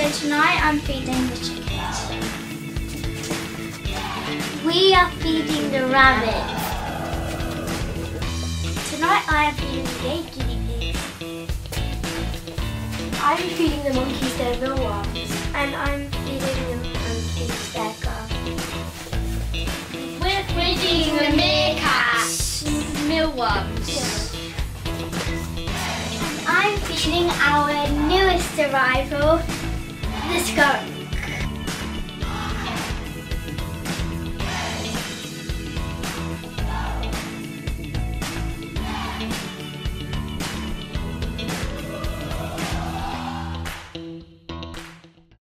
So tonight I'm feeding the chickens. We are feeding the rabbits. Tonight I am feeding the eight guinea pigs. I'm feeding the monkeys their mealworms. And I'm feeding the monkeys their garden. We're feeding the meerkats mealworms. I'm feeding our newest arrival, 確しか